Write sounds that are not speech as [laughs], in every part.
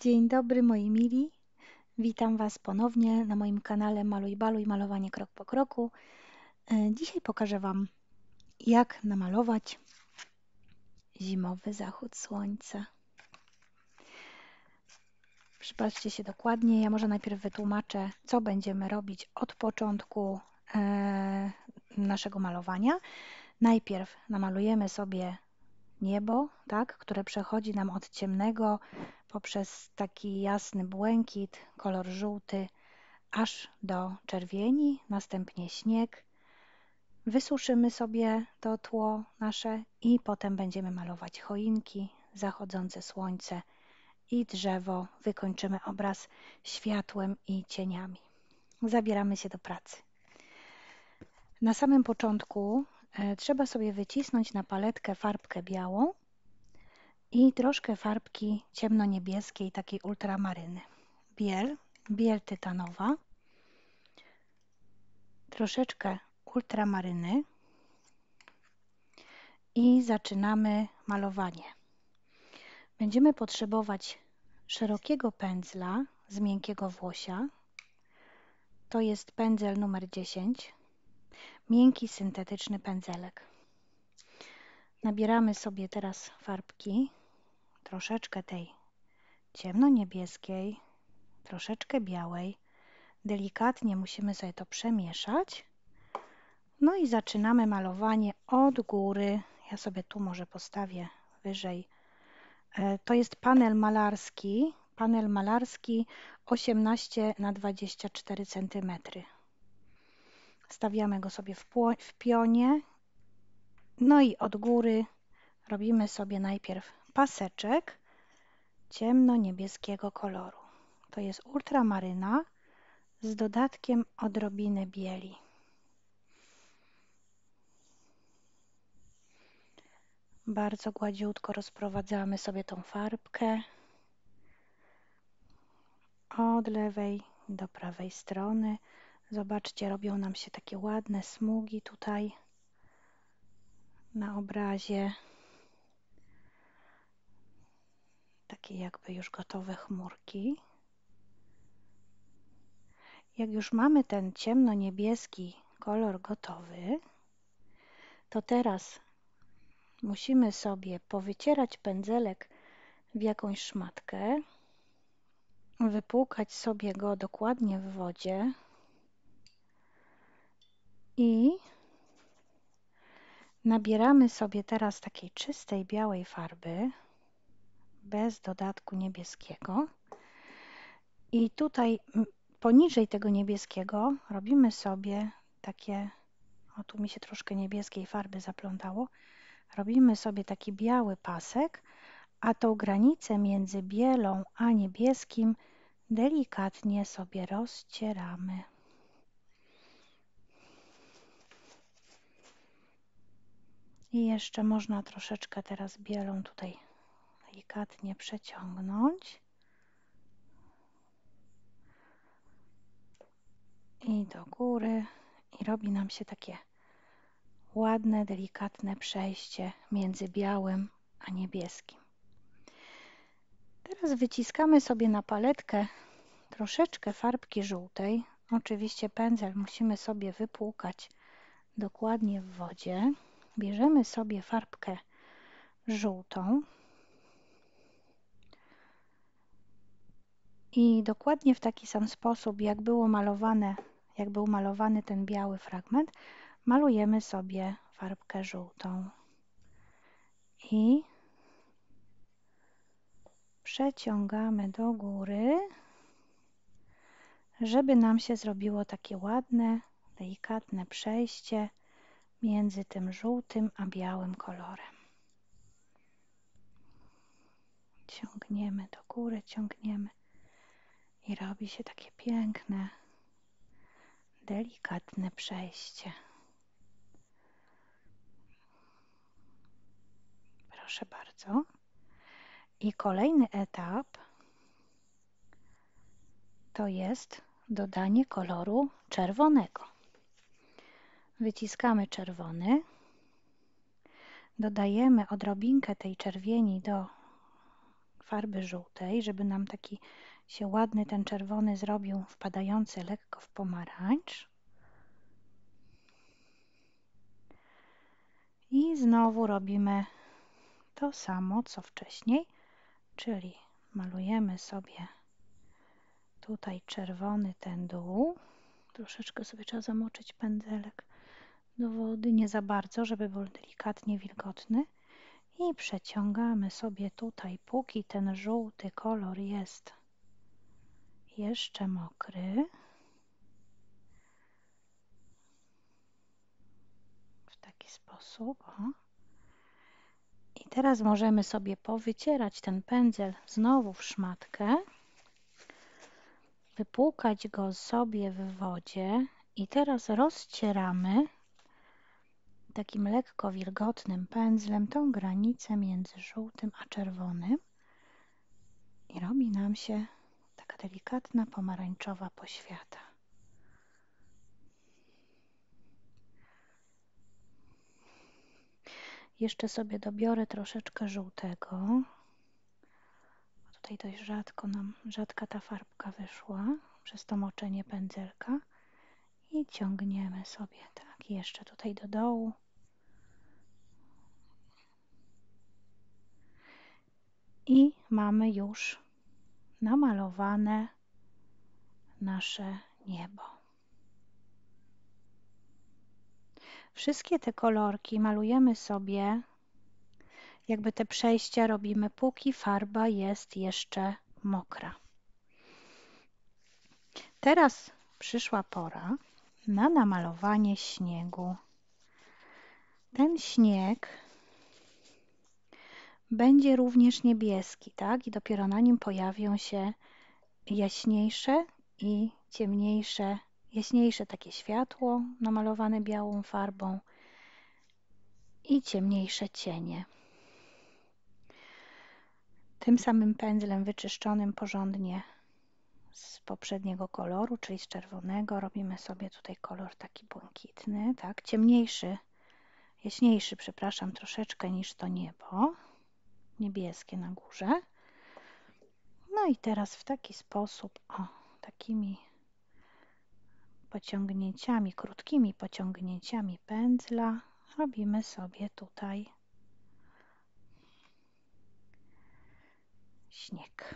Dzień dobry moi mili. Witam Was ponownie na moim kanale Maluj Baluj Malowanie Krok po Kroku. E, dzisiaj pokażę Wam jak namalować zimowy zachód słońca. Przypatrzcie się dokładnie. Ja może najpierw wytłumaczę co będziemy robić od początku e, naszego malowania. Najpierw namalujemy sobie niebo, tak, które przechodzi nam od ciemnego poprzez taki jasny błękit, kolor żółty, aż do czerwieni, następnie śnieg. Wysuszymy sobie to tło nasze i potem będziemy malować choinki, zachodzące słońce i drzewo. Wykończymy obraz światłem i cieniami. Zabieramy się do pracy. Na samym początku e, trzeba sobie wycisnąć na paletkę farbkę białą i troszkę farbki ciemno-niebieskiej, takiej ultramaryny. Biel, biel tytanowa, troszeczkę ultramaryny i zaczynamy malowanie. Będziemy potrzebować szerokiego pędzla z miękkiego włosia. To jest pędzel numer 10. Miękki, syntetyczny pędzelek. Nabieramy sobie teraz farbki troszeczkę tej ciemno-niebieskiej, troszeczkę białej. Delikatnie musimy sobie to przemieszać. No i zaczynamy malowanie od góry. Ja sobie tu może postawię wyżej. E, to jest panel malarski. Panel malarski 18 na 24 cm. Stawiamy go sobie w, w pionie. No i od góry robimy sobie najpierw paseczek ciemno-niebieskiego koloru. To jest ultramaryna z dodatkiem odrobiny bieli. Bardzo gładziutko rozprowadzamy sobie tą farbkę od lewej do prawej strony. Zobaczcie, robią nam się takie ładne smugi tutaj na obrazie. Takie jakby już gotowe chmurki. Jak już mamy ten ciemno-niebieski kolor gotowy, to teraz musimy sobie powycierać pędzelek w jakąś szmatkę, wypłukać sobie go dokładnie w wodzie i nabieramy sobie teraz takiej czystej białej farby bez dodatku niebieskiego. I tutaj poniżej tego niebieskiego robimy sobie takie, o tu mi się troszkę niebieskiej farby zaplątało, robimy sobie taki biały pasek, a tą granicę między bielą a niebieskim delikatnie sobie rozcieramy. I jeszcze można troszeczkę teraz bielą tutaj delikatnie przeciągnąć. I do góry. I robi nam się takie ładne, delikatne przejście między białym a niebieskim. Teraz wyciskamy sobie na paletkę troszeczkę farbki żółtej. Oczywiście pędzel musimy sobie wypłukać dokładnie w wodzie. Bierzemy sobie farbkę żółtą I dokładnie w taki sam sposób, jak było malowane, jak był malowany ten biały fragment, malujemy sobie farbkę żółtą. I przeciągamy do góry, żeby nam się zrobiło takie ładne, delikatne przejście między tym żółtym a białym kolorem. Ciągniemy do góry, ciągniemy i robi się takie piękne, delikatne przejście. Proszę bardzo. I kolejny etap to jest dodanie koloru czerwonego. Wyciskamy czerwony, dodajemy odrobinkę tej czerwieni do farby żółtej, żeby nam taki się ładny ten czerwony zrobił, wpadający lekko w pomarańcz. I znowu robimy to samo co wcześniej, czyli malujemy sobie tutaj czerwony ten dół. Troszeczkę sobie trzeba zamoczyć pędzelek do wody, nie za bardzo, żeby był delikatnie wilgotny. I przeciągamy sobie tutaj, póki ten żółty kolor jest jeszcze mokry. W taki sposób. O. I teraz możemy sobie powycierać ten pędzel znowu w szmatkę, wypłukać go sobie w wodzie i teraz rozcieramy takim lekko wilgotnym pędzlem tą granicę między żółtym a czerwonym i robi nam się taka delikatna pomarańczowa poświata. Jeszcze sobie dobiorę troszeczkę żółtego. Tutaj dość rzadko nam, rzadka ta farbka wyszła przez to moczenie pędzelka i ciągniemy sobie tak jeszcze tutaj do dołu. I mamy już namalowane nasze niebo. Wszystkie te kolorki malujemy sobie, jakby te przejścia robimy, póki farba jest jeszcze mokra. Teraz przyszła pora na namalowanie śniegu. Ten śnieg będzie również niebieski, tak? I dopiero na nim pojawią się jaśniejsze i ciemniejsze, jaśniejsze takie światło namalowane białą farbą i ciemniejsze cienie. Tym samym pędzlem wyczyszczonym porządnie z poprzedniego koloru, czyli z czerwonego, robimy sobie tutaj kolor taki błękitny, tak, ciemniejszy, jaśniejszy, przepraszam, troszeczkę niż to niebo, niebieskie na górze. No i teraz w taki sposób, o, takimi pociągnięciami, krótkimi pociągnięciami pędzla robimy sobie tutaj śnieg.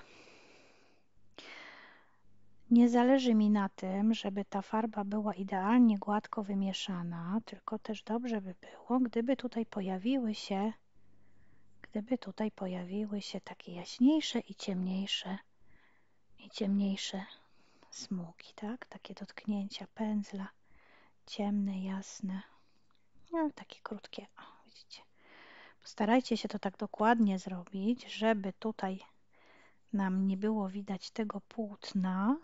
Nie zależy mi na tym, żeby ta farba była idealnie gładko wymieszana, tylko też dobrze by było, gdyby tutaj pojawiły się gdyby tutaj pojawiły się takie jaśniejsze i ciemniejsze i ciemniejsze smugi, tak? Takie dotknięcia pędzla, ciemne, jasne, no, takie krótkie, o, widzicie. Postarajcie się to tak dokładnie zrobić, żeby tutaj nam nie było widać tego płótna.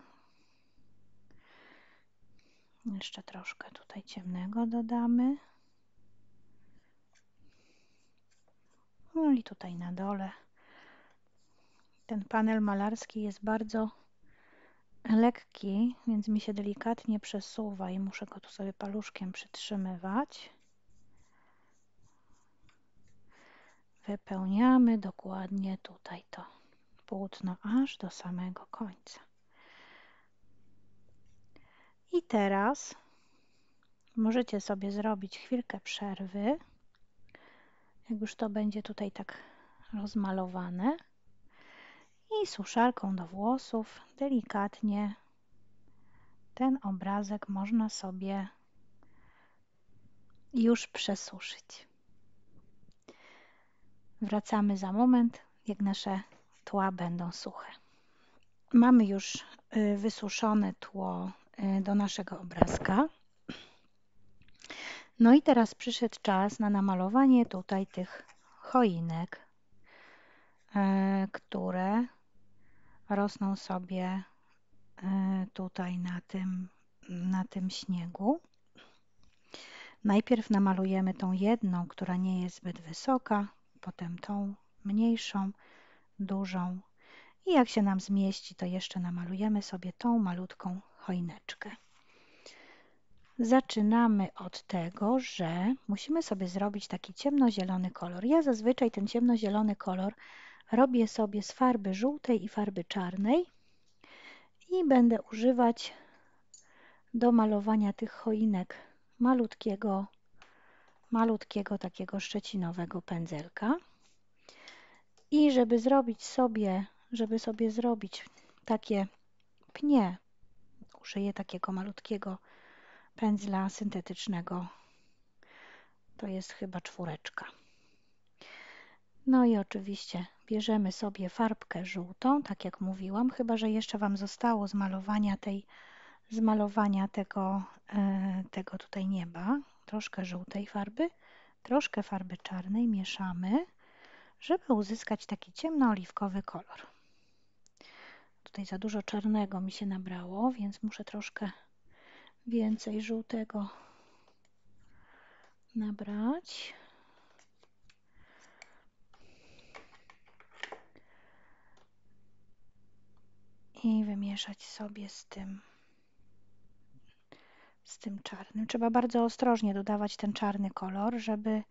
Jeszcze troszkę tutaj ciemnego dodamy. I tutaj na dole. Ten panel malarski jest bardzo lekki, więc mi się delikatnie przesuwa i muszę go tu sobie paluszkiem przytrzymywać. Wypełniamy dokładnie tutaj to płótno aż do samego końca. I teraz możecie sobie zrobić chwilkę przerwy jak już to będzie tutaj tak rozmalowane i suszarką do włosów delikatnie ten obrazek można sobie już przesuszyć. Wracamy za moment, jak nasze tła będą suche. Mamy już y, wysuszone tło y, do naszego obrazka. No i teraz przyszedł czas na namalowanie tutaj tych choinek, e, które rosną sobie e, tutaj na tym, na tym śniegu. Najpierw namalujemy tą jedną, która nie jest zbyt wysoka, potem tą mniejszą, dużą i jak się nam zmieści, to jeszcze namalujemy sobie tą malutką choineczkę. Zaczynamy od tego, że musimy sobie zrobić taki ciemnozielony kolor. Ja zazwyczaj ten ciemnozielony kolor robię sobie z farby żółtej i farby czarnej i będę używać do malowania tych choinek malutkiego, malutkiego takiego szczecinowego pędzelka. I żeby zrobić sobie, żeby sobie zrobić takie pnie, użyję takiego malutkiego pędzla syntetycznego. To jest chyba czwóreczka. No i oczywiście bierzemy sobie farbkę żółtą, tak jak mówiłam, chyba że jeszcze Wam zostało z malowania tej, z malowania tego, e, tego tutaj nieba, troszkę żółtej farby, troszkę farby czarnej mieszamy, żeby uzyskać taki ciemnooliwkowy kolor. Tutaj za dużo czarnego mi się nabrało, więc muszę troszkę więcej żółtego nabrać. I wymieszać sobie z tym z tym czarnym. Trzeba bardzo ostrożnie dodawać ten czarny kolor, żeby,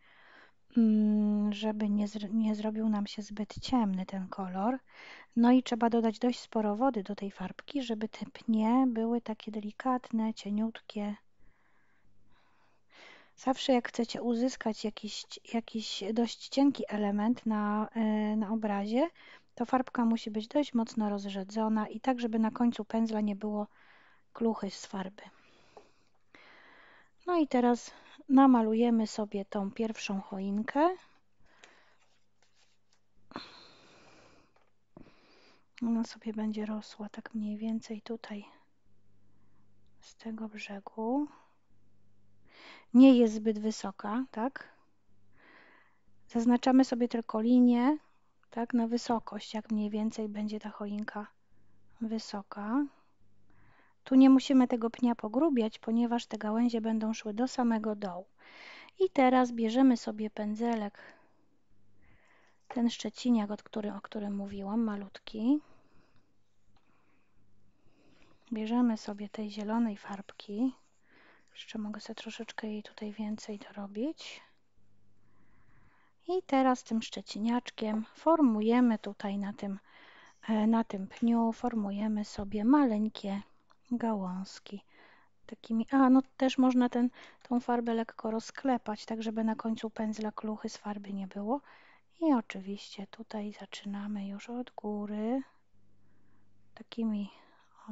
żeby nie, nie zrobił nam się zbyt ciemny ten kolor. No i trzeba dodać dość sporo wody do tej farbki, żeby te pnie były takie delikatne, cieniutkie. Zawsze jak chcecie uzyskać jakiś, jakiś dość cienki element na, e, na obrazie, to farbka musi być dość mocno rozrzedzona i tak, żeby na końcu pędzla nie było kluchy z farby. No i teraz namalujemy sobie tą pierwszą choinkę. Ona sobie będzie rosła tak mniej więcej tutaj z tego brzegu. Nie jest zbyt wysoka, tak? Zaznaczamy sobie tylko linię, tak, na wysokość, jak mniej więcej będzie ta choinka wysoka. Tu nie musimy tego pnia pogrubiać, ponieważ te gałęzie będą szły do samego dołu. I teraz bierzemy sobie pędzelek, ten szczeciniak, od który, o którym mówiłam, malutki. Bierzemy sobie tej zielonej farbki. Jeszcze mogę sobie troszeczkę jej tutaj więcej dorobić. I teraz tym szczeciniaczkiem formujemy tutaj na tym, e, na tym pniu, formujemy sobie maleńkie gałązki. Takimi, a no też można ten, tą farbę lekko rozklepać, tak żeby na końcu pędzla kluchy z farby nie było. I oczywiście tutaj zaczynamy już od góry takimi o,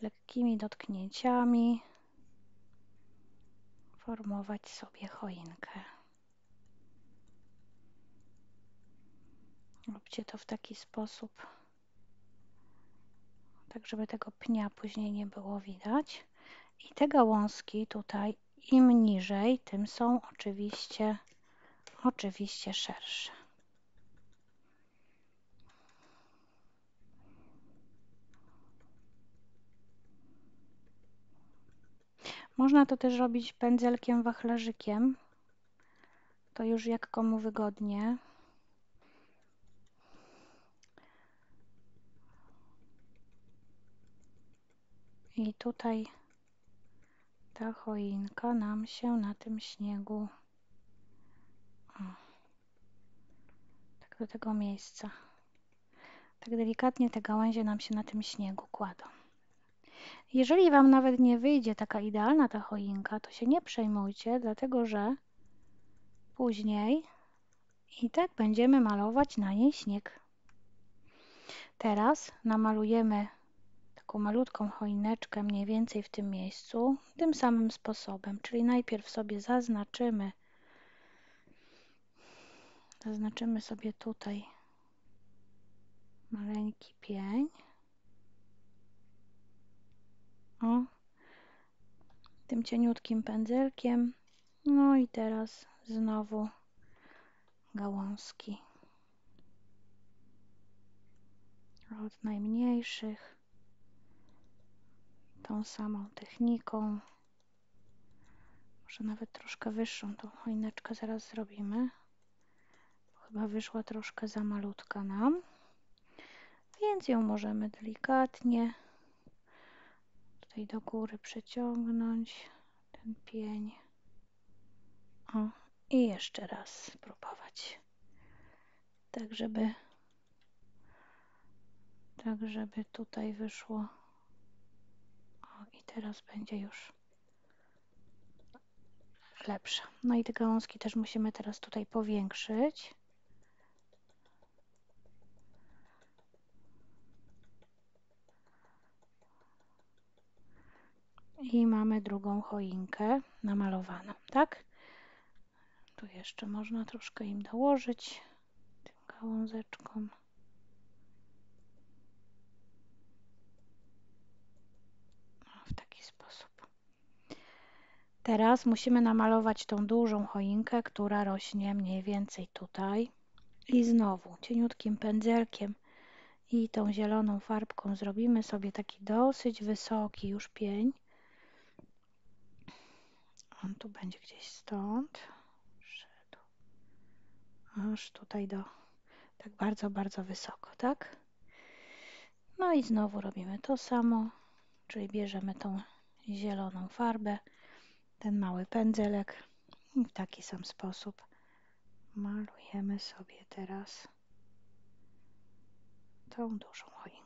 lekkimi dotknięciami formować sobie choinkę. Róbcie to w taki sposób, tak żeby tego pnia później nie było widać. I te gałązki tutaj im niżej, tym są oczywiście, oczywiście szersze. Można to też robić pędzelkiem wachlarzykiem. To już jak komu wygodnie. I tutaj ta choinka nam się na tym śniegu o, tak do tego miejsca tak delikatnie te gałęzie nam się na tym śniegu kładą. Jeżeli Wam nawet nie wyjdzie taka idealna ta choinka, to się nie przejmujcie, dlatego że później i tak będziemy malować na niej śnieg. Teraz namalujemy taką malutką choineczkę mniej więcej w tym miejscu, tym samym sposobem, czyli najpierw sobie zaznaczymy zaznaczymy sobie tutaj maleńki pień o, tym cieniutkim pędzelkiem. No i teraz znowu gałązki. Od najmniejszych tą samą techniką. Może nawet troszkę wyższą tą choineczkę zaraz zrobimy. Chyba wyszła troszkę za malutka nam. Więc ją możemy delikatnie tutaj do góry przeciągnąć ten pień. O, I jeszcze raz spróbować. Tak, żeby tak, żeby tutaj wyszło. I teraz będzie już lepsza. No i te gałązki też musimy teraz tutaj powiększyć. I mamy drugą choinkę namalowaną, tak? Tu jeszcze można troszkę im dołożyć tym gałązeczkom. w taki sposób. Teraz musimy namalować tą dużą choinkę, która rośnie mniej więcej tutaj. I znowu cieniutkim pędzelkiem i tą zieloną farbką zrobimy sobie taki dosyć wysoki już pień. On tu będzie gdzieś stąd. Szedł. Aż tutaj do tak bardzo, bardzo wysoko, tak? No i znowu robimy to samo, czyli bierzemy tą zieloną farbę, ten mały pędzelek i w taki sam sposób malujemy sobie teraz tą dużą choinkę.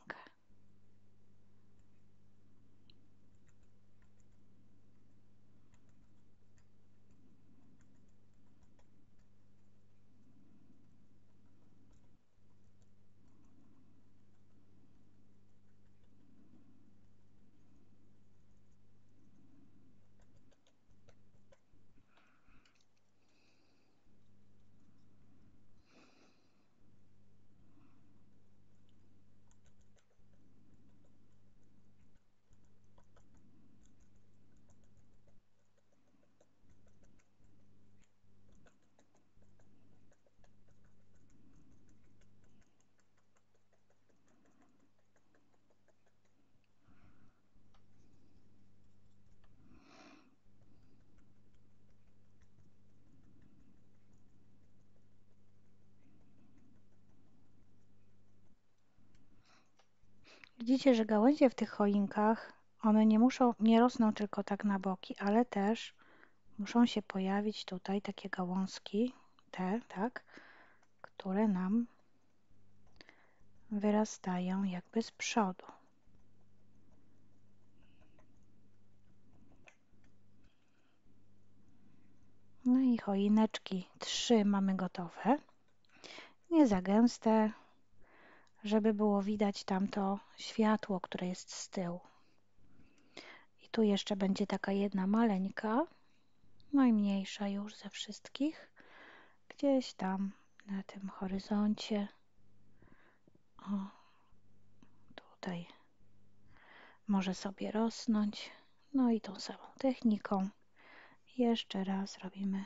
Widzicie, że gałęzie w tych choinkach, one nie muszą, nie rosną tylko tak na boki, ale też muszą się pojawić tutaj takie gałązki, te, tak, które nam wyrastają jakby z przodu. No i choineczki trzy mamy gotowe. Nie za gęste, żeby było widać tamto światło, które jest z tyłu. I tu jeszcze będzie taka jedna maleńka, najmniejsza już ze wszystkich, gdzieś tam na tym horyzoncie. O, tutaj może sobie rosnąć. No i tą samą techniką jeszcze raz robimy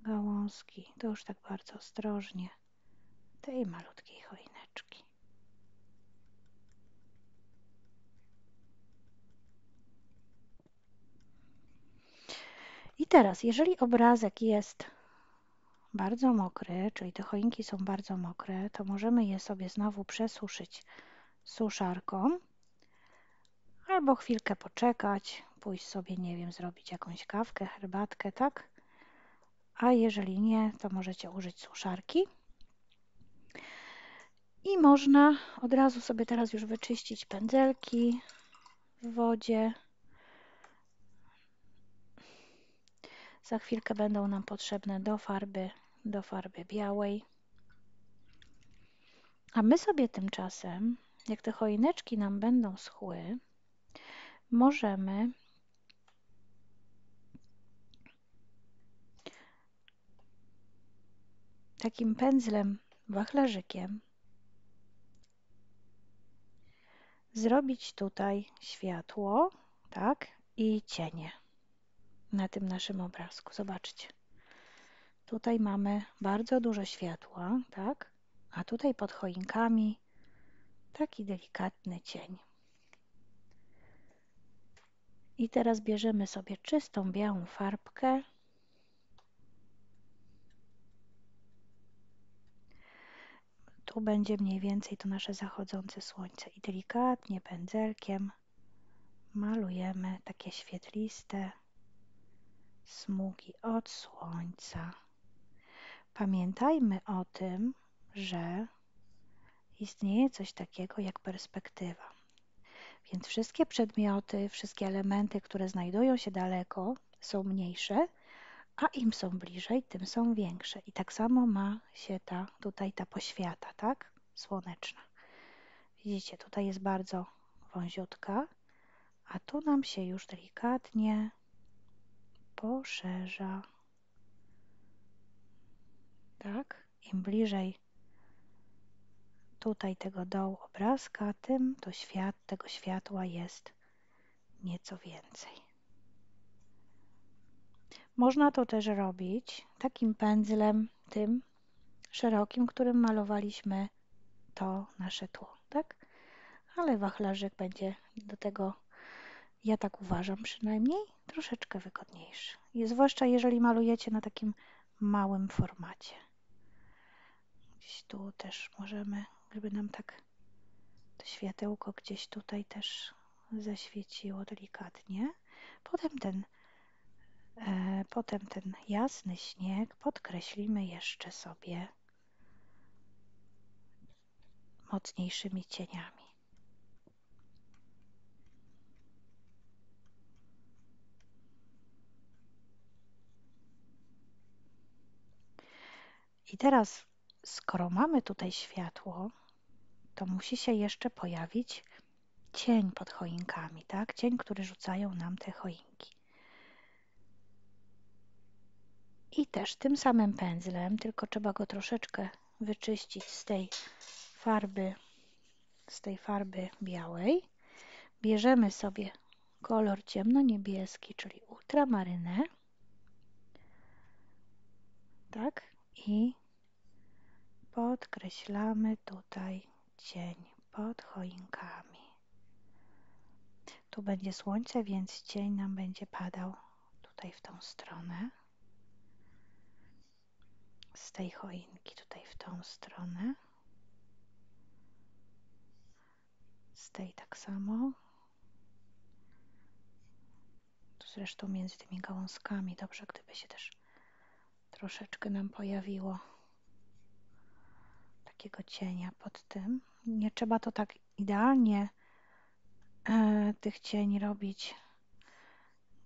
gałązki. To już tak bardzo ostrożnie tej malutkiej I teraz, jeżeli obrazek jest bardzo mokry, czyli te choinki są bardzo mokre, to możemy je sobie znowu przesuszyć suszarką albo chwilkę poczekać, pójść sobie, nie wiem, zrobić jakąś kawkę, herbatkę, tak? A jeżeli nie, to możecie użyć suszarki. I można od razu sobie teraz już wyczyścić pędzelki w wodzie. Za chwilkę będą nam potrzebne do farby, do farby białej. A my sobie tymczasem, jak te choineczki nam będą schły, możemy takim pędzlem, wachlarzykiem zrobić tutaj światło, tak, i cienie na tym naszym obrazku. Zobaczcie. Tutaj mamy bardzo dużo światła, tak, a tutaj pod choinkami taki delikatny cień. I teraz bierzemy sobie czystą białą farbkę. Tu będzie mniej więcej to nasze zachodzące słońce i delikatnie pędzelkiem malujemy takie świetliste smugi od słońca. Pamiętajmy o tym, że istnieje coś takiego jak perspektywa. Więc wszystkie przedmioty, wszystkie elementy, które znajdują się daleko, są mniejsze, a im są bliżej, tym są większe. I tak samo ma się ta tutaj ta poświata, tak? Słoneczna. Widzicie, tutaj jest bardzo wąziutka, a tu nam się już delikatnie poszerza. Tak? Im bliżej tutaj tego dołu obrazka, tym to świat, tego światła jest nieco więcej. Można to też robić takim pędzlem, tym szerokim, którym malowaliśmy to nasze tło, tak? Ale wachlarzyk będzie do tego, ja tak uważam przynajmniej, troszeczkę wygodniejszy. I zwłaszcza jeżeli malujecie na takim małym formacie. Gdzieś tu też możemy, żeby nam tak to światełko gdzieś tutaj też zaświeciło delikatnie. Potem ten, potem ten jasny śnieg podkreślimy jeszcze sobie mocniejszymi cieniami. I teraz, skoro mamy tutaj światło, to musi się jeszcze pojawić cień pod choinkami, tak? Cień, który rzucają nam te choinki. I też tym samym pędzlem, tylko trzeba go troszeczkę wyczyścić z tej farby, z tej farby białej. Bierzemy sobie kolor ciemno-niebieski, czyli ultramarynę. Tak? I podkreślamy tutaj cień pod choinkami. Tu będzie słońce, więc cień nam będzie padał tutaj w tą stronę. Z tej choinki tutaj w tą stronę. Z tej tak samo. Tu zresztą między tymi gałązkami dobrze, gdyby się też troszeczkę nam pojawiło takiego cienia pod tym. Nie trzeba to tak idealnie e, tych cieni robić.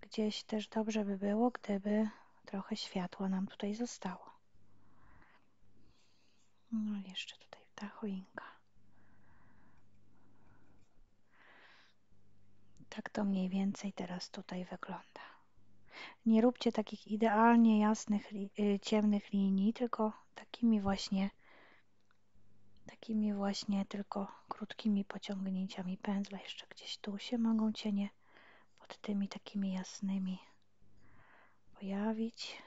Gdzieś też dobrze by było, gdyby trochę światła nam tutaj zostało. No jeszcze tutaj ta choinka. Tak to mniej więcej teraz tutaj wygląda. Nie róbcie takich idealnie jasnych, y, ciemnych linii, tylko takimi właśnie takimi właśnie tylko krótkimi pociągnięciami pędzla. Jeszcze gdzieś tu się mogą cienie pod tymi takimi jasnymi pojawić.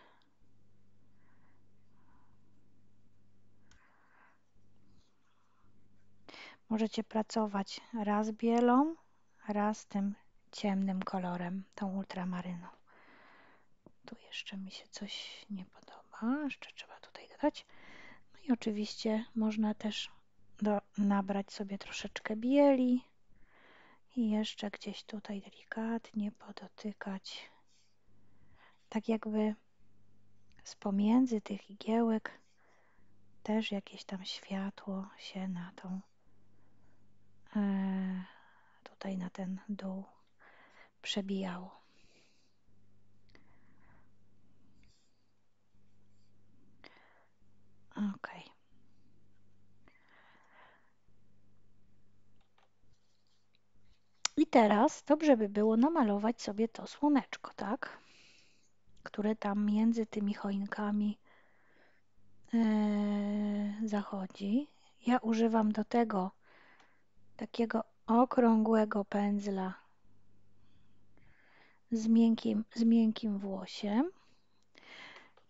Możecie pracować raz bielą, raz tym ciemnym kolorem, tą ultramaryną. Tu jeszcze mi się coś nie podoba, jeszcze trzeba tutaj dodać. No i oczywiście można też do, nabrać sobie troszeczkę bieli i jeszcze gdzieś tutaj delikatnie podotykać. Tak jakby z pomiędzy tych igiełek też jakieś tam światło się na tą tutaj na ten dół przebijało. Ok. I teraz dobrze by było namalować sobie to słoneczko, tak? Które tam między tymi choinkami yy, zachodzi. Ja używam do tego takiego okrągłego pędzla z miękkim, z miękkim włosiem.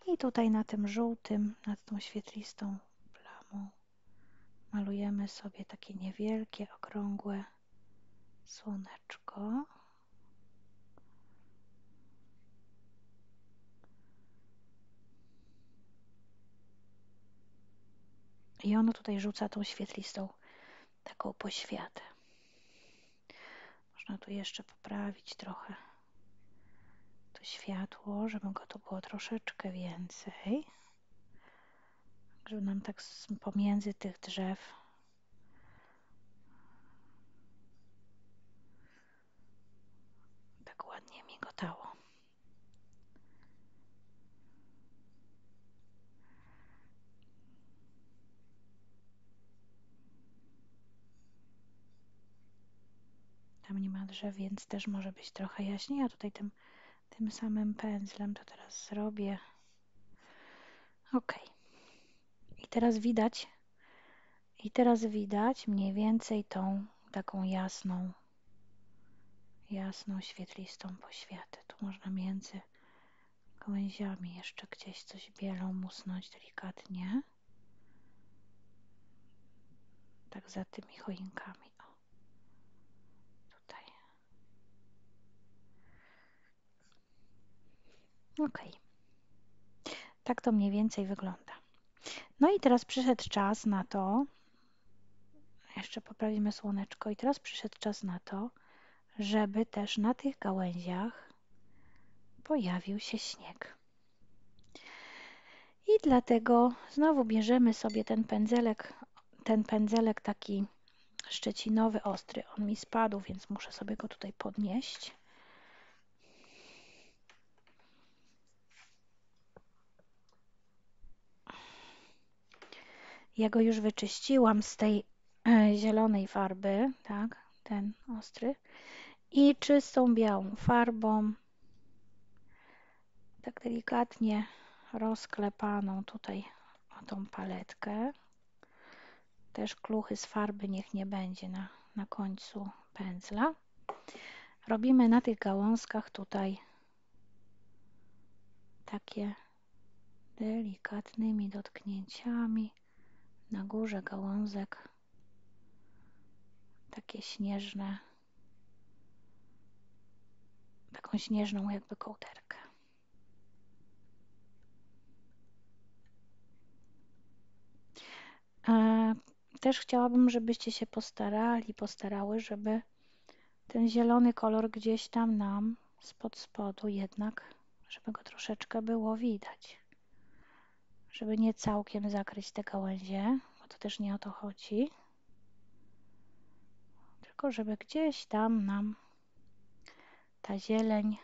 I tutaj na tym żółtym, nad tą świetlistą plamą malujemy sobie takie niewielkie, okrągłe słoneczko. I ono tutaj rzuca tą świetlistą taką poświatę. Można tu jeszcze poprawić trochę to światło, żeby go tu było troszeczkę więcej. Żeby nam tak pomiędzy tych drzew tak ładnie migotało. Tam nie ma drzew, więc też może być trochę jaśniej. Ja tutaj tym, tym samym pędzlem to teraz zrobię. Ok. I teraz widać, i teraz widać mniej więcej tą taką jasną, jasną, świetlistą poświatę. Tu można między gałęziami jeszcze gdzieś coś bielą musnąć delikatnie. Tak za tymi choinkami. Ok. Tak to mniej więcej wygląda. No i teraz przyszedł czas na to, jeszcze poprawimy słoneczko, i teraz przyszedł czas na to, żeby też na tych gałęziach pojawił się śnieg. I dlatego znowu bierzemy sobie ten pędzelek, ten pędzelek taki szczecinowy, ostry. On mi spadł, więc muszę sobie go tutaj podnieść. Ja go już wyczyściłam z tej e, zielonej farby, tak, ten ostry. I czystą białą farbą, tak delikatnie rozklepaną tutaj o tą paletkę. Też kluchy z farby niech nie będzie na, na końcu pędzla. Robimy na tych gałązkach tutaj takie delikatnymi dotknięciami na górze gałązek. Takie śnieżne, taką śnieżną jakby kołderkę. Też chciałabym, żebyście się postarali, postarały, żeby ten zielony kolor gdzieś tam nam spod spodu jednak, żeby go troszeczkę było widać żeby nie całkiem zakryć te gałęzie, bo to też nie o to chodzi, tylko żeby gdzieś tam nam ta zieleń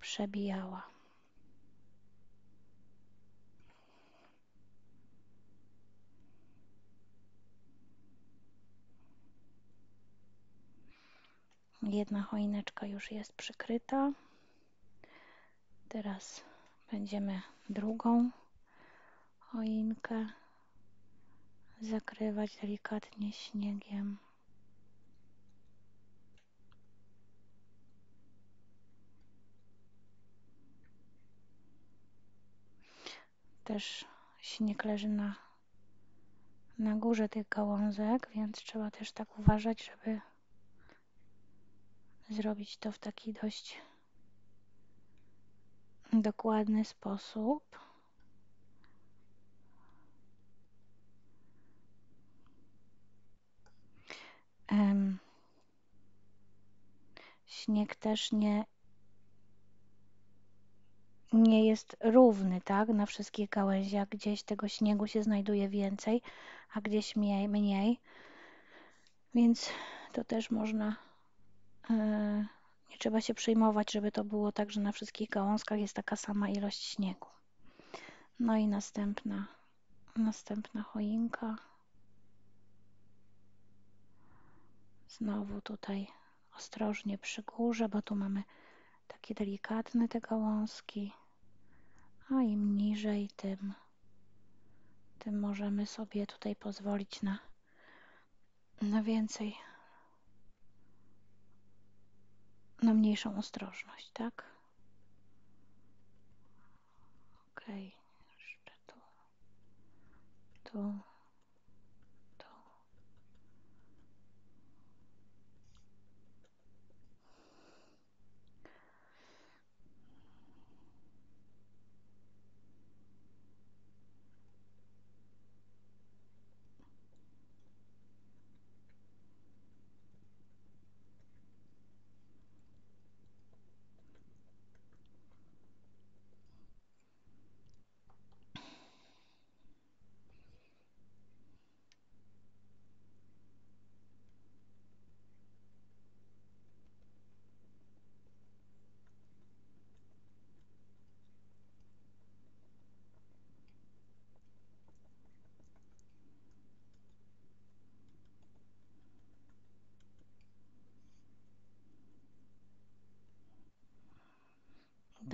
przebijała. Jedna choineczka już jest przykryta. Teraz będziemy drugą choinkę zakrywać delikatnie śniegiem. Też śnieg leży na, na górze tych gałązek, więc trzeba też tak uważać, żeby zrobić to w taki dość dokładny sposób. Um, śnieg też nie, nie jest równy, tak? Na wszystkich gałęziach gdzieś tego śniegu się znajduje więcej, a gdzieś mniej. mniej. Więc to też można yy, trzeba się przejmować, żeby to było tak, że na wszystkich gałązkach jest taka sama ilość śniegu. No i następna, następna choinka. Znowu tutaj ostrożnie przy górze, bo tu mamy takie delikatne te gałązki. A im niżej, tym, tym możemy sobie tutaj pozwolić na, na więcej na mniejszą ostrożność, tak? Ok, jeszcze tu, tu, tu.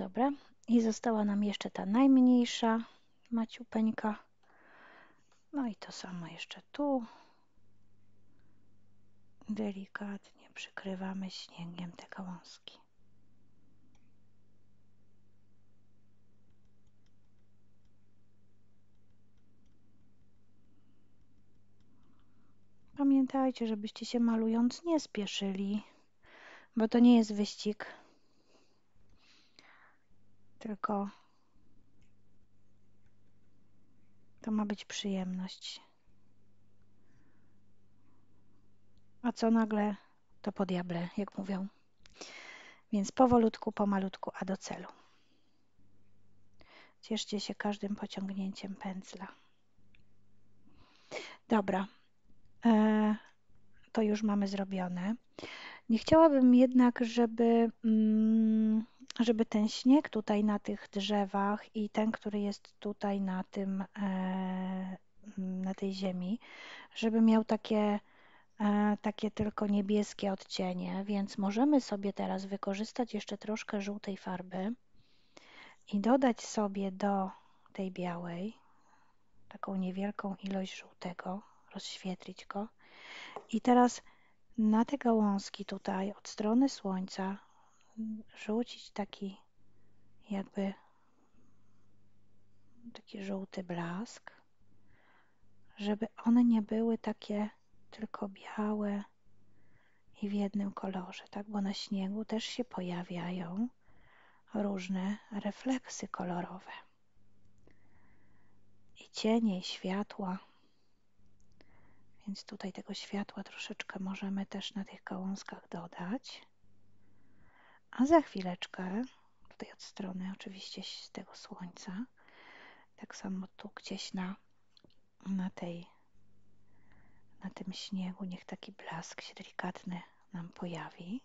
Dobra. I została nam jeszcze ta najmniejsza maciupeńka. No i to samo jeszcze tu. Delikatnie przykrywamy śniegiem te gałązki. Pamiętajcie, żebyście się malując nie spieszyli, bo to nie jest wyścig, tylko to ma być przyjemność. A co nagle, to po diable, jak mówią. Więc powolutku, pomalutku, a do celu. Cieszcie się każdym pociągnięciem pędzla. Dobra, e, to już mamy zrobione. Nie chciałabym jednak, żeby, mm, żeby ten śnieg tutaj na tych drzewach i ten, który jest tutaj na tym, e, na tej ziemi, żeby miał takie, e, takie tylko niebieskie odcienie, więc możemy sobie teraz wykorzystać jeszcze troszkę żółtej farby i dodać sobie do tej białej taką niewielką ilość żółtego, rozświetlić go. I teraz na te gałązki tutaj od strony słońca rzucić taki jakby taki żółty blask, żeby one nie były takie tylko białe i w jednym kolorze, tak? Bo na śniegu też się pojawiają różne refleksy kolorowe i cienie, i światła. Więc tutaj tego światła troszeczkę możemy też na tych gałązkach dodać. A za chwileczkę, tutaj od strony oczywiście z tego słońca, tak samo tu gdzieś na, na tej na tym śniegu niech taki blask się delikatny nam pojawi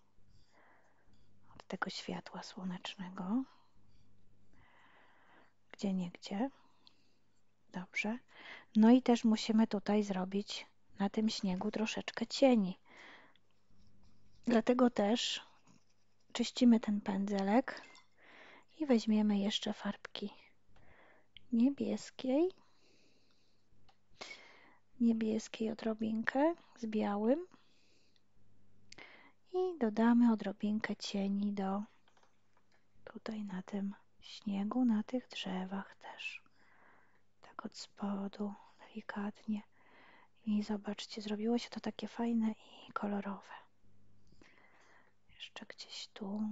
od tego światła słonecznego. Gdzie nie gdzie. Dobrze. No i też musimy tutaj zrobić na tym śniegu troszeczkę cieni. Dlatego też czyścimy ten pędzelek i weźmiemy jeszcze farbki niebieskiej. Niebieskiej odrobinkę z białym. I dodamy odrobinkę cieni do tutaj na tym śniegu, na tych drzewach też. Tak od spodu, delikatnie. I zobaczcie, zrobiło się to takie fajne i kolorowe. Jeszcze gdzieś tu.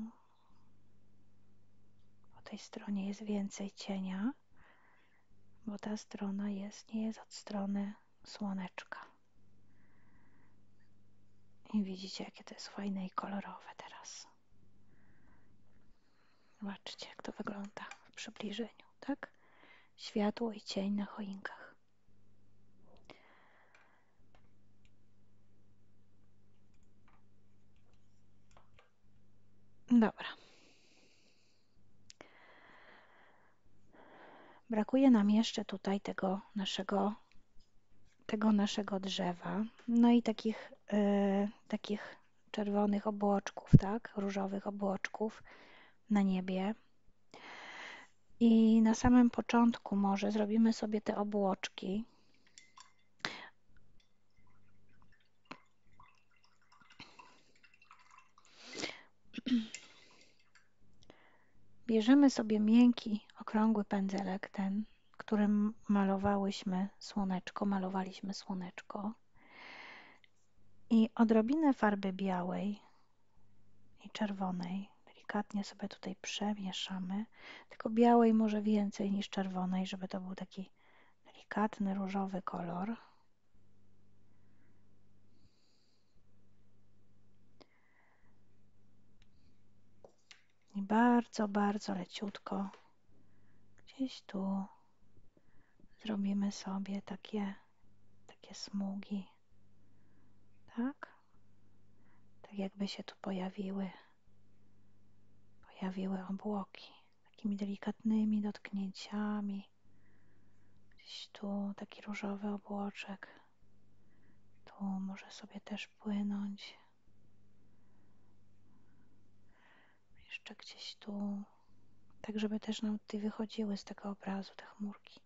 Po tej stronie jest więcej cienia, bo ta strona jest, nie jest od strony słoneczka. I widzicie, jakie to jest fajne i kolorowe teraz. Zobaczcie, jak to wygląda w przybliżeniu, tak? Światło i cień na choinkach. Dobra. Brakuje nam jeszcze tutaj tego naszego, tego naszego drzewa. No i takich, yy, takich czerwonych obłoczków, tak? Różowych obłoczków na niebie. I na samym początku może zrobimy sobie te obłoczki Bierzemy sobie miękki, okrągły pędzelek, ten, którym malowałyśmy słoneczko, malowaliśmy słoneczko. I odrobinę farby białej i czerwonej. Delikatnie sobie tutaj przemieszamy, tylko białej może więcej niż czerwonej, żeby to był taki delikatny różowy kolor. I bardzo, bardzo leciutko gdzieś tu zrobimy sobie takie, takie smugi. Tak? Tak jakby się tu pojawiły, pojawiły obłoki. Takimi delikatnymi dotknięciami. Gdzieś tu taki różowy obłoczek. Tu może sobie też płynąć. Jeszcze gdzieś tu. tak żeby też nam tutaj wychodziły z tego obrazu te chmurki.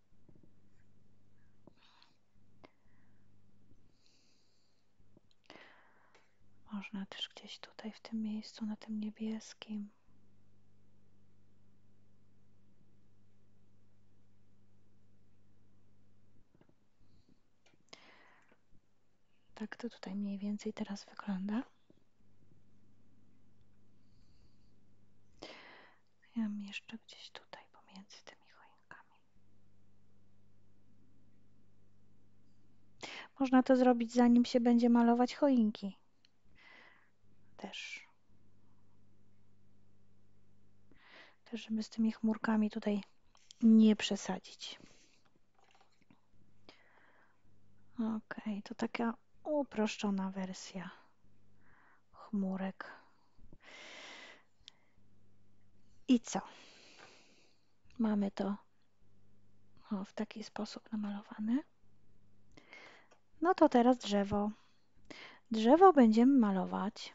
Można też gdzieś tutaj w tym miejscu, na tym niebieskim. Tak to tutaj mniej więcej teraz wygląda. Ja mam jeszcze gdzieś tutaj pomiędzy tymi choinkami. Można to zrobić zanim się będzie malować choinki. Też. Też, żeby z tymi chmurkami tutaj nie przesadzić. Ok, to taka uproszczona wersja chmurek. I co? Mamy to o, w taki sposób namalowane. No to teraz drzewo. Drzewo będziemy malować.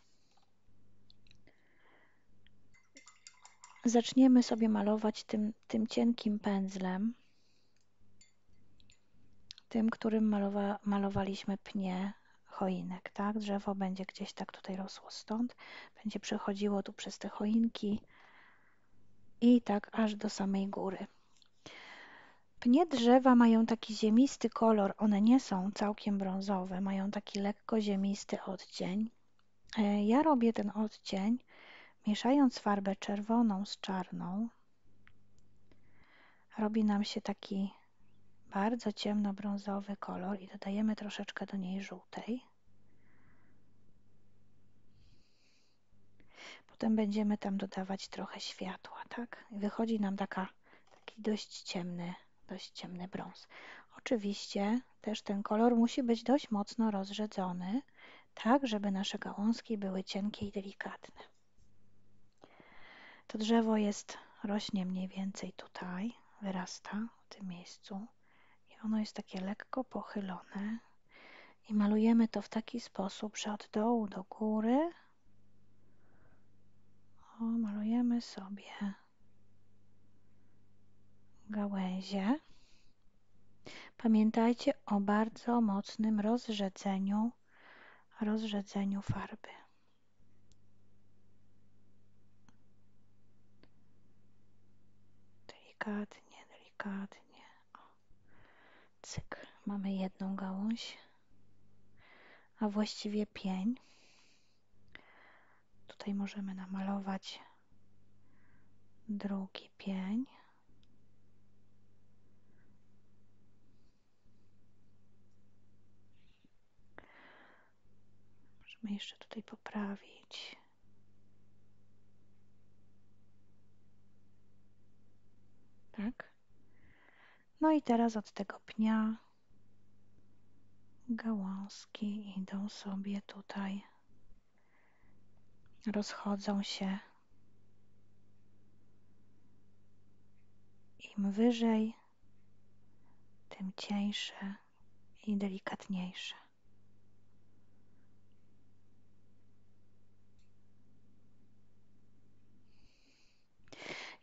Zaczniemy sobie malować tym, tym cienkim pędzlem. Tym, którym malowa, malowaliśmy pnie choinek, tak? Drzewo będzie gdzieś tak tutaj rosło stąd, będzie przechodziło tu przez te choinki i tak aż do samej góry. Pnie drzewa mają taki ziemisty kolor, one nie są całkiem brązowe, mają taki lekko ziemisty odcień. E, ja robię ten odcień mieszając farbę czerwoną z czarną. Robi nam się taki bardzo ciemno-brązowy kolor i dodajemy troszeczkę do niej żółtej. Potem będziemy tam dodawać trochę światła, tak? Wychodzi nam taka, taki dość ciemny, dość ciemny brąz. Oczywiście też ten kolor musi być dość mocno rozrzedzony, tak żeby nasze gałązki były cienkie i delikatne. To drzewo jest, rośnie mniej więcej tutaj, wyrasta w tym miejscu i ono jest takie lekko pochylone i malujemy to w taki sposób, że od dołu do góry malujemy sobie gałęzie. Pamiętajcie o bardzo mocnym rozrzedzeniu, rozrzedzeniu farby. Delikatnie, delikatnie. O. Cyk. Mamy jedną gałąź, a właściwie pień. Tutaj możemy namalować drugi pień. Możemy jeszcze tutaj poprawić. Tak? No i teraz od tego pnia gałązki idą sobie tutaj, rozchodzą się. Im wyżej, tym cieńsze i delikatniejsze.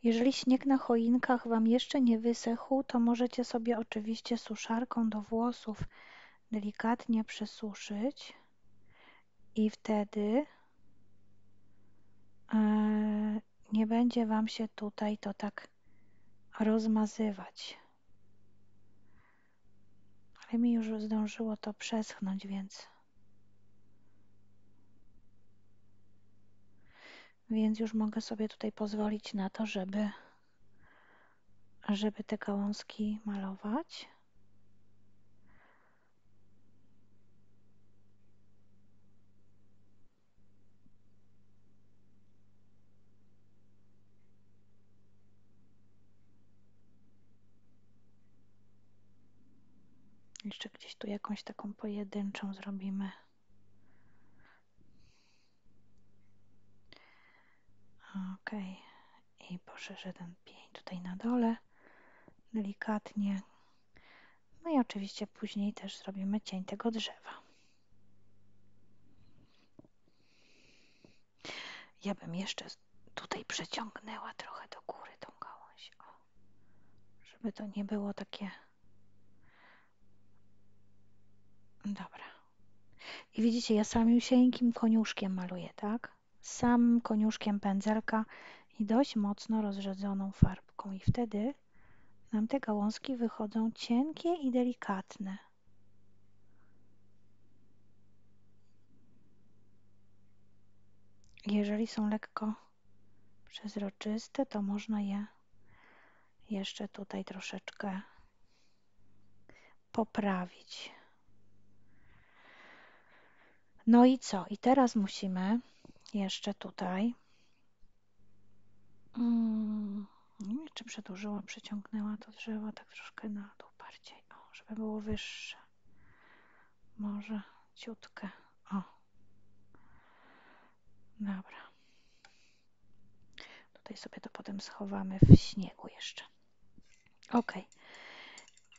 Jeżeli śnieg na choinkach Wam jeszcze nie wysechł, to możecie sobie oczywiście suszarką do włosów delikatnie przesuszyć i wtedy nie będzie Wam się tutaj to tak rozmazywać. Ale mi już zdążyło to przeschnąć, więc Więc już mogę sobie tutaj pozwolić na to, żeby, żeby te gałązki malować. Jeszcze gdzieś tu jakąś taką pojedynczą zrobimy. Ok. I poszerzę ten pień tutaj na dole, delikatnie. No i oczywiście później też zrobimy cień tego drzewa. Ja bym jeszcze tutaj przeciągnęła trochę do góry tą gałąź. żeby to nie było takie. Dobra. I widzicie, ja samiusieńkim koniuszkiem maluję, tak? Samym koniuszkiem pędzelka i dość mocno rozrzedzoną farbką. I wtedy nam te gałązki wychodzą cienkie i delikatne. Jeżeli są lekko przezroczyste, to można je jeszcze tutaj troszeczkę poprawić. No i co? I teraz musimy jeszcze tutaj. Hmm, nie wiem, czy przedłużyła, przeciągnęła to drzewo tak troszkę na dół bardziej, o, żeby było wyższe. Może ciutkę. O. Dobra. Tutaj sobie to potem schowamy w śniegu jeszcze. Ok.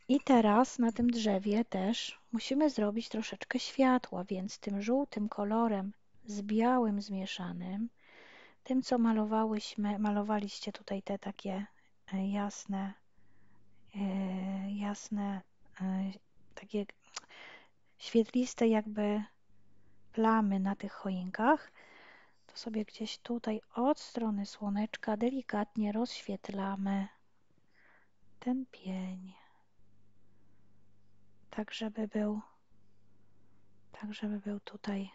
I teraz na tym drzewie też musimy zrobić troszeczkę światła, więc tym żółtym kolorem z białym zmieszanym, tym co malowałyśmy, malowaliście tutaj te takie e, jasne, e, jasne, e, takie świetliste jakby plamy na tych choinkach, to sobie gdzieś tutaj od strony słoneczka delikatnie rozświetlamy ten pień. Tak, żeby był, tak, żeby był tutaj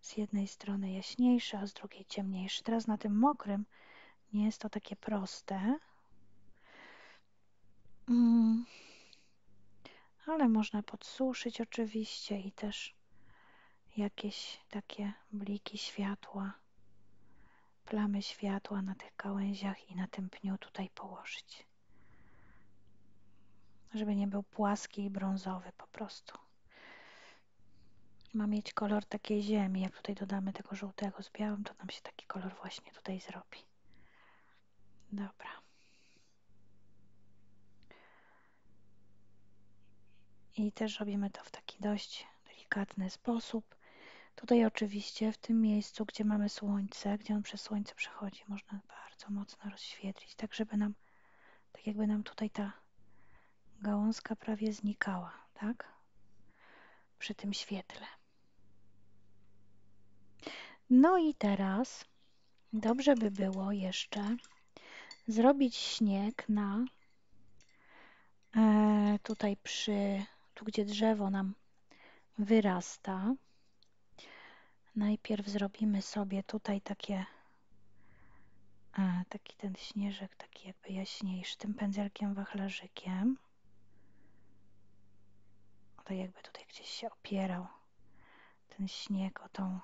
z jednej strony jaśniejszy, a z drugiej ciemniejszy. Teraz na tym mokrym nie jest to takie proste. Mm. Ale można podsuszyć oczywiście i też jakieś takie bliki światła, plamy światła na tych gałęziach i na tym pniu tutaj położyć. Żeby nie był płaski i brązowy po prostu. Ma mieć kolor takiej ziemi. Jak tutaj dodamy tego żółtego z białym, to nam się taki kolor właśnie tutaj zrobi. Dobra. I też robimy to w taki dość delikatny sposób. Tutaj oczywiście w tym miejscu, gdzie mamy słońce, gdzie on przez słońce przechodzi, można bardzo mocno rozświetlić, tak żeby nam, tak jakby nam tutaj ta gałązka prawie znikała, tak? Przy tym świetle. No i teraz dobrze by było jeszcze zrobić śnieg na e, tutaj przy, tu gdzie drzewo nam wyrasta. Najpierw zrobimy sobie tutaj takie a, taki ten śnieżek, taki jakby jaśniejszy, tym pędzelkiem wachlarzykiem. To jakby tutaj gdzieś się opierał ten śnieg o tą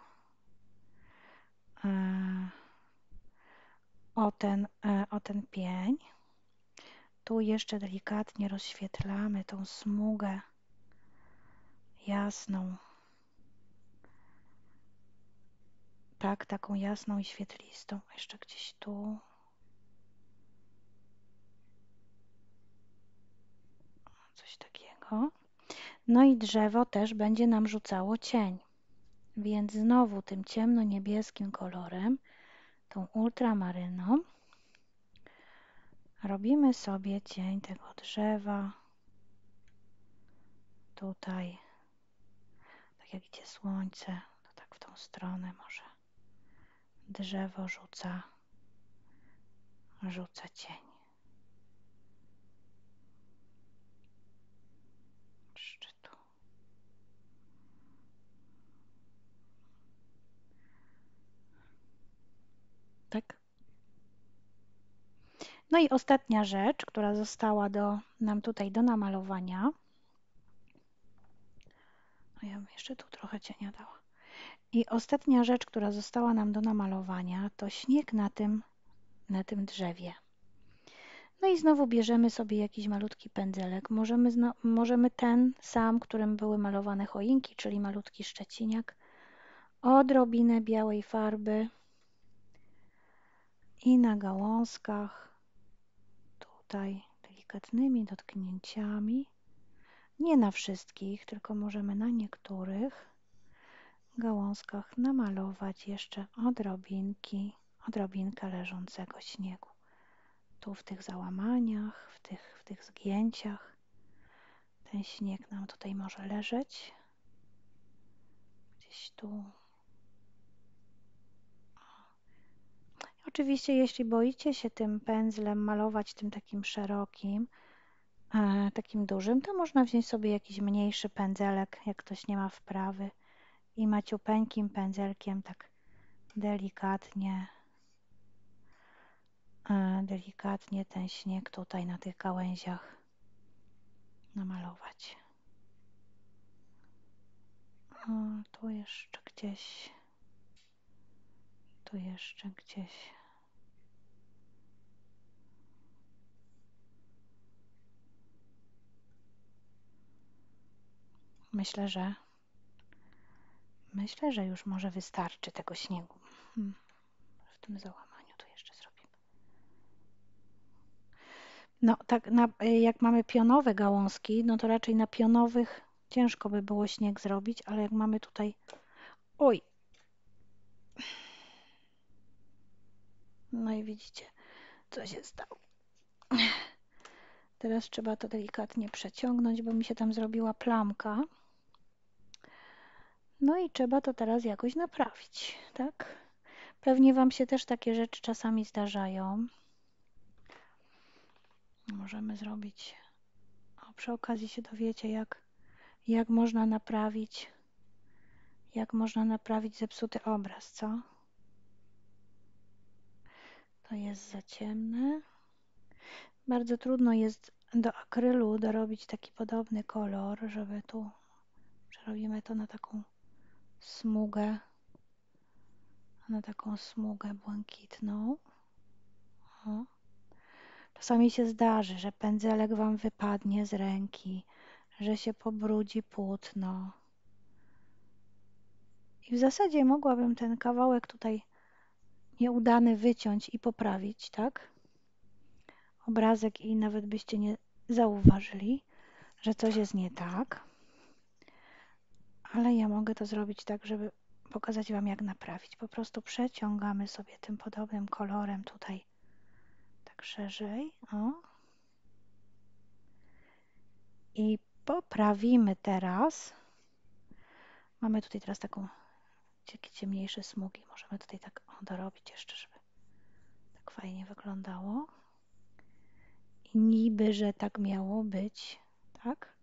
e, o ten, e, o ten pień. Tu jeszcze delikatnie rozświetlamy tą smugę jasną. Tak, taką jasną i świetlistą. Jeszcze gdzieś tu. Coś takiego. No i drzewo też będzie nam rzucało cień. Więc znowu tym ciemno-niebieskim kolorem, tą ultramaryną, robimy sobie cień tego drzewa. Tutaj, tak jak idzie słońce, to tak w tą stronę może drzewo rzuca, rzuca cień. Tak? No i ostatnia rzecz, która została do, nam tutaj do namalowania. No ja bym jeszcze tu trochę cienia dała. I ostatnia rzecz, która została nam do namalowania, to śnieg na tym, na tym drzewie. No i znowu bierzemy sobie jakiś malutki pędzelek. Możemy, możemy ten sam, którym były malowane choinki, czyli malutki szczeciniak, odrobinę białej farby i na gałązkach tutaj delikatnymi dotknięciami, nie na wszystkich, tylko możemy na niektórych gałązkach namalować jeszcze odrobinki, odrobinkę leżącego śniegu. tu w tych załamaniach, w tych, w tych zgięciach. Ten śnieg nam tutaj może leżeć. Gdzieś tu. Oczywiście, jeśli boicie się tym pędzlem malować tym takim szerokim, e, takim dużym, to można wziąć sobie jakiś mniejszy pędzelek, jak ktoś nie ma wprawy i maciupeńkim pędzelkiem tak delikatnie e, delikatnie ten śnieg tutaj na tych gałęziach namalować. O, tu jeszcze gdzieś, tu jeszcze gdzieś. Myślę, że myślę, że już może wystarczy tego śniegu. Hmm. W tym załamaniu tu jeszcze zrobimy. No, tak na, jak mamy pionowe gałązki, no to raczej na pionowych ciężko by było śnieg zrobić, ale jak mamy tutaj... Oj! No i widzicie, co się stało. Teraz trzeba to delikatnie przeciągnąć, bo mi się tam zrobiła plamka. No i trzeba to teraz jakoś naprawić, tak? Pewnie Wam się też takie rzeczy czasami zdarzają. Możemy zrobić. O, przy okazji się dowiecie, jak, jak można naprawić, jak można naprawić zepsuty obraz, co? To jest za ciemne. Bardzo trudno jest do akrylu dorobić taki podobny kolor, żeby tu przerobimy to na taką smugę, na taką smugę błękitną. O. Czasami się zdarzy, że pędzelek Wam wypadnie z ręki, że się pobrudzi płótno. I w zasadzie mogłabym ten kawałek tutaj nieudany wyciąć i poprawić, tak? Obrazek i nawet byście nie zauważyli, że coś jest nie tak. Ale ja mogę to zrobić tak, żeby pokazać Wam, jak naprawić. Po prostu przeciągamy sobie tym podobnym kolorem tutaj tak szerzej. O. I poprawimy teraz. Mamy tutaj teraz taką ciemniejsze smugi. Możemy tutaj tak dorobić jeszcze, żeby tak fajnie wyglądało. I niby, że tak miało być, tak?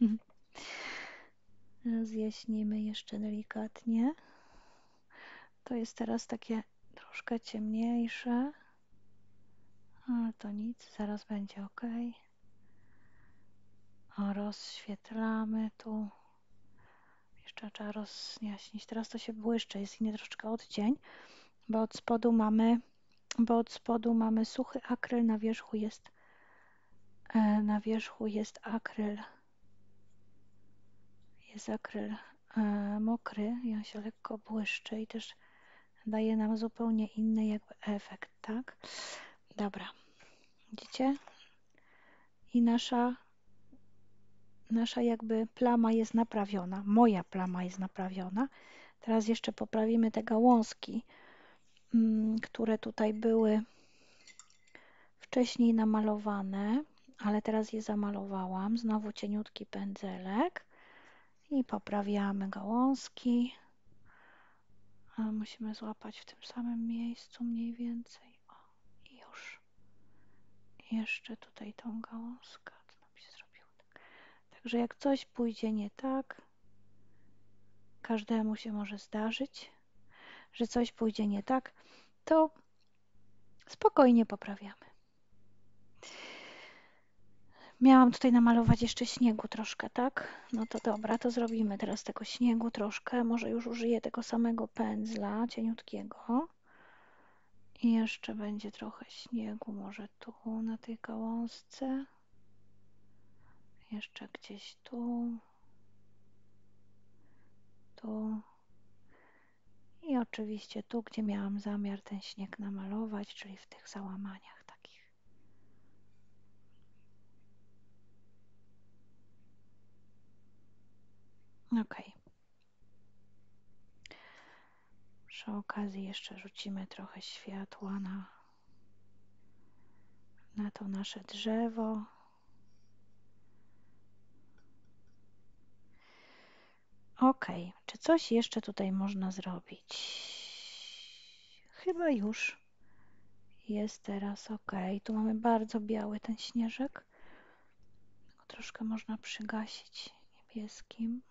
[laughs] Rozjaśnimy jeszcze delikatnie. To jest teraz takie troszkę ciemniejsze. Ale to nic, zaraz będzie ok. O, rozświetlamy tu. Jeszcze trzeba rozjaśnić. Teraz to się błyszczy, jest inny troszeczkę odcień, bo od spodu mamy, bo od spodu mamy suchy akryl, na wierzchu jest e, na wierzchu jest akryl jest akryl e, mokry i on się lekko błyszczy i też daje nam zupełnie inny jakby efekt, tak? Dobra, widzicie? I nasza nasza jakby plama jest naprawiona, moja plama jest naprawiona. Teraz jeszcze poprawimy te gałązki, mm, które tutaj były wcześniej namalowane, ale teraz je zamalowałam. Znowu cieniutki pędzelek i poprawiamy gałązki. Musimy złapać w tym samym miejscu mniej więcej. O, i już. Jeszcze tutaj tą gałązkę. Także jak coś pójdzie nie tak, każdemu się może zdarzyć, że coś pójdzie nie tak, to spokojnie poprawiamy. Miałam tutaj namalować jeszcze śniegu troszkę, tak? No to dobra, to zrobimy teraz tego śniegu troszkę. Może już użyję tego samego pędzla cieniutkiego. I jeszcze będzie trochę śniegu, może tu na tej gałązce. Jeszcze gdzieś tu. Tu. I oczywiście tu, gdzie miałam zamiar ten śnieg namalować, czyli w tych załamaniach takich. Ok. Przy okazji jeszcze rzucimy trochę światła na, na to nasze drzewo. Ok, czy coś jeszcze tutaj można zrobić? Chyba już jest teraz ok. Tu mamy bardzo biały ten śnieżek. Troszkę można przygasić niebieskim.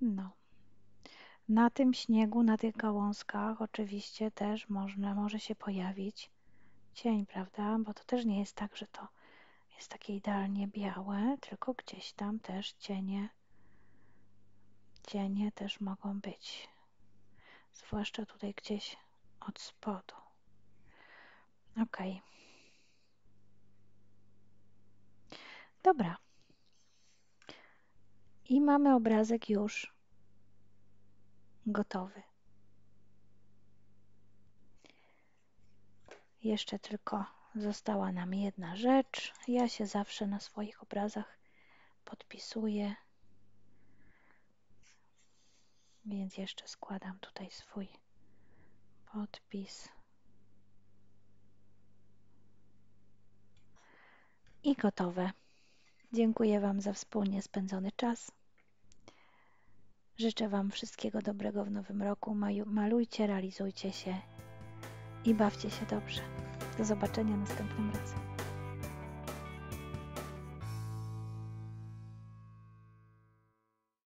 No. Na tym śniegu, na tych gałązkach oczywiście też można, może się pojawić cień, prawda? Bo to też nie jest tak, że to jest takie idealnie białe, tylko gdzieś tam też cienie, cienie też mogą być. Zwłaszcza tutaj gdzieś od spodu. Ok. Dobra. I mamy obrazek już gotowy. Jeszcze tylko została nam jedna rzecz. Ja się zawsze na swoich obrazach podpisuję. Więc jeszcze składam tutaj swój podpis. I gotowe. Dziękuję Wam za wspólnie spędzony czas. Życzę Wam wszystkiego dobrego w nowym roku. Malujcie, realizujcie się i bawcie się dobrze. Do zobaczenia następnym razem.